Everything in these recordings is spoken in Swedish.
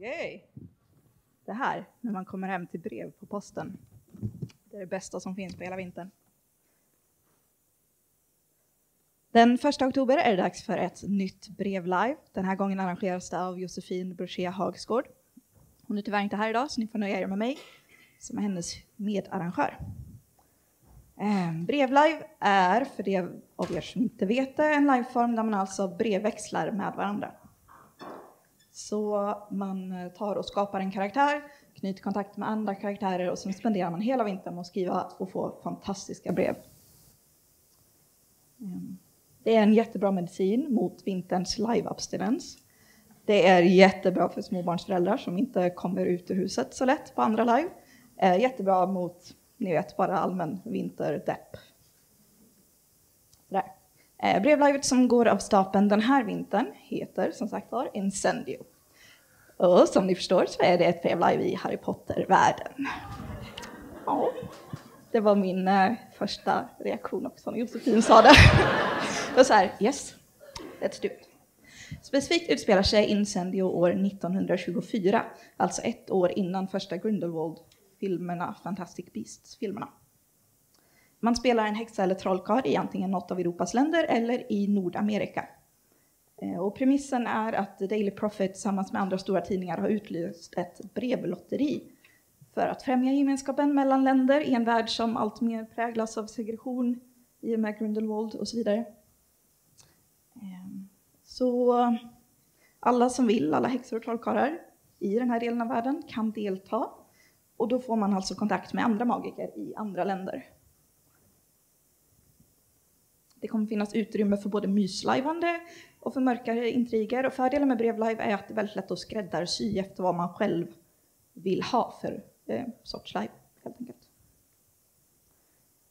Yay. Det här, när man kommer hem till brev på posten. Det är det bästa som finns på hela vintern. Den första oktober är det dags för ett nytt brev live. Den här gången arrangeras det av Josefin Brochea Hagsgård. Hon är tyvärr inte här idag, så ni får nöja er med mig som är hennes medarrangör. Ehm, Brevlive är, för det av er som inte vet det, en liveform där man alltså brevväxlar med varandra. Så man eh, tar och skapar en karaktär, knyter kontakt med andra karaktärer och sen spenderar man hela vintern med att skriva och få fantastiska brev. Ehm, det är en jättebra medicin mot vinterns live-abstinens. Det är jättebra för småbarnsföräldrar som inte kommer ut ur huset så lätt på andra live. Jättebra mot, ni vet, bara allmän vinterdepp. Där. Eh, Brevlivet som går av stapeln den här vintern heter som sagt var Incendio. Och som ni förstår så är det ett brevlive i Harry Potter-världen. Ja, det var min eh, första reaktion också när Josefin sa det. det var så här, yes, let's do it. Specifikt utspelar sig Incendio år 1924, alltså ett år innan första Grindelwald-filmerna, Fantastic Beasts-filmerna. Man spelar en häxa eller trollkarl i antingen något av Europas länder eller i Nordamerika. Eh, och premissen är att Daily Prophet tillsammans med andra stora tidningar har utlyst ett brevlotteri för att främja gemenskapen mellan länder i en värld som alltmer präglas av segregation i och med Grindelwald och så vidare. Ehm, så alla som vill, alla häxor och trollkarlar i den här delen av världen kan delta och då får man alltså kontakt med andra magiker i andra länder. Det kommer finnas utrymme för både myslajvande och för mörkare intriger. Och fördelen med Brevlive är att det är väldigt lätt att skräddarsy efter vad man själv vill ha för eh, sorts live, helt enkelt.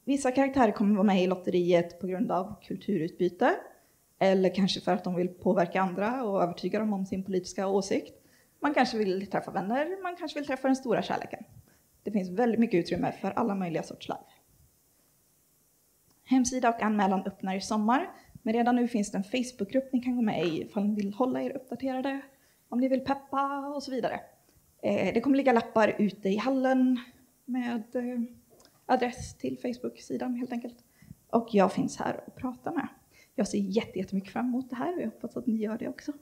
Vissa karaktärer kommer vara med i lotteriet på grund av kulturutbyte eller kanske för att de vill påverka andra och övertyga dem om sin politiska åsikt. Man kanske vill träffa vänner, man kanske vill träffa den stora kärleken. Det finns väldigt mycket utrymme för alla möjliga sorts live. Hemsida och anmälan öppnar i sommar, men redan nu finns det en Facebookgrupp ni kan gå med i ifall ni vill hålla er uppdaterade, om ni vill peppa och så vidare. Eh, det kommer ligga lappar ute i hallen med eh, adress till Facebook-sidan helt enkelt. Och jag finns här och pratar med. Jag ser jättemycket fram emot det här och jag hoppas att ni gör det också.